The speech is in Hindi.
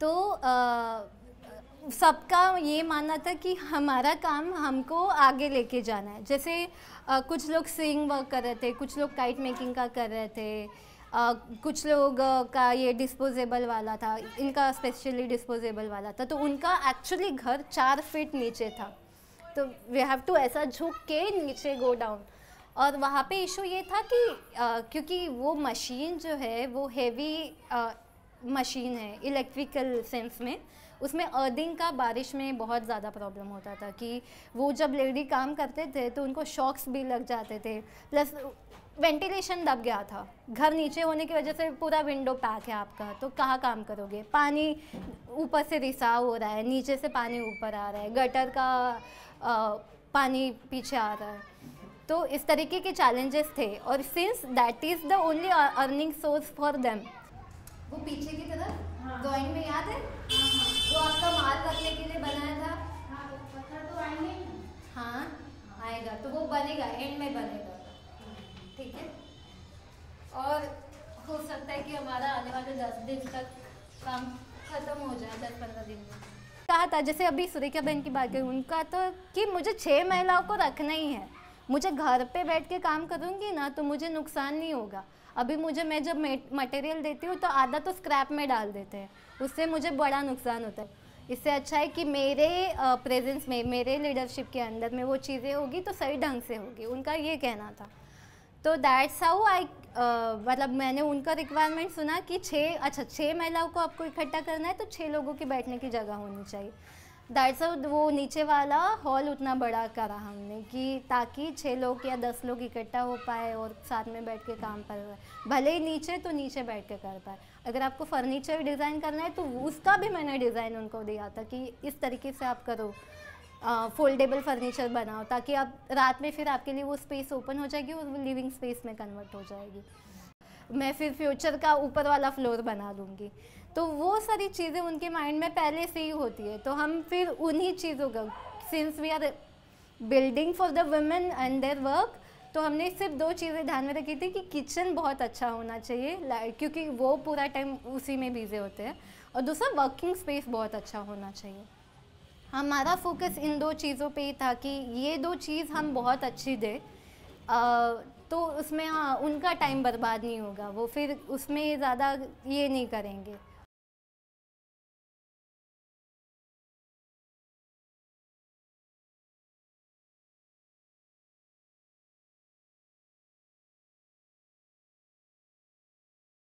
तो सबका ये मानना था कि हमारा काम हमको आगे लेके जाना है। जैसे आ, कुछ लोग स्विंग वर्क कर रहे थे कुछ लोग काइट मेकिंग का कर रहे थे आ, कुछ लोग का ये डिस्पोजेबल वाला था इनका स्पेशली डिस्पोजेबल वाला था तो उनका एक्चुअली घर चार फीट नीचे था। तो वी हैव टू ऐसा झुक के नीचे गो डाउन और वहाँ पे इशू ये था कि आ, क्योंकि वो मशीन जो है वो हैवी मशीन है इलेक्ट्रिकल सेंस में उसमें अर्दिंग का बारिश में बहुत ज़्यादा प्रॉब्लम होता था कि वो जब लेडी काम करते थे तो उनको शॉक्स भी लग जाते थे प्लस वेंटिलेशन दब गया था। घर नीचे होने की वजह से पूरा विंडो पैक है आपका तो कहाँ काम करोगे? पानी ऊपर से रिसाव हो रहा है नीचे से पानी ऊपर आ रहा है गटर का आ, पानी पीछे आ रहा है। तो इस तरीके के चैलेंजेस थे और since that is the only earning source for them वो पीछे की तरफ़ ड्राइंग में याद है? वो आपका माल रखने के लिए बनाया था। हाँ आएगा तो वो बनेगा एंड में बनेगा। ठीक है? और हो सकता है कि हमारा आने वाले दस दिन तक काम खत्म हो जाए दस पंद्रह दिन में। कहा था जैसे अभी सुरेखा बहन की बात करी उनका तो कि मुझे छः महिलाओं को रखना ही है। मुझे घर पे बैठ के काम करूँगी ना तो मुझे नुकसान नहीं होगा। अभी मुझे, मैं जब मटेरियल देती हूँ तो आधा तो स्क्रैप में डाल देते हैं। उससे मुझे बड़ा नुकसान होता है। इससे अच्छा है कि मेरे प्रेजेंस में, मेरे लीडरशिप के अंदर में वो चीज़ें होगी तो सही ढंग से होगी। उनका ये कहना था। तो दैट्स हाउ आई मतलब मैंने उनका रिक्वायरमेंट सुना कि छः अच्छा छः महिलाओं को आपको इकट्ठा करना है तो छः लोगों की बैठने की जगह होनी चाहिए। दैट्स वो नीचे वाला हॉल उतना बड़ा करा हमने कि ताकि छः लोग या दस लोग इकट्ठा हो पाए और साथ में बैठ के काम कर पाए भले ही नीचे तो नीचे बैठ के कर पाए। अगर आपको फर्नीचर डिज़ाइन करना है तो उसका भी मैंने डिज़ाइन उनको दिया था कि इस तरीके से आप करो। फोल्डेबल फर्नीचर बनाओ ताकि आप रात में फिर आपके लिए वो स्पेस ओपन हो जाएगी और वो लिविंग स्पेस में कन्वर्ट हो जाएगी। मैं फिर फ्यूचर का ऊपर वाला फ्लोर बना लूँगी। तो वो सारी चीज़ें उनके माइंड में पहले से ही होती है। तो हम फिर उन्हीं चीज़ों का since we are building for the women and their work तो हमने सिर्फ़ दो चीज़ें ध्यान में रखी थी कि किचन बहुत अच्छा होना चाहिए क्योंकि वो पूरा टाइम उसी में बिज़ी होते हैं। और दूसरा वर्किंग स्पेस बहुत अच्छा होना चाहिए। हमारा फोकस इन दो चीज़ों पे ही था कि ये दो चीज़ हम बहुत अच्छी दें। तो उसमें हाँ उनका टाइम बर्बाद नहीं होगा, वो फिर उसमें ज़्यादा ये नहीं करेंगे।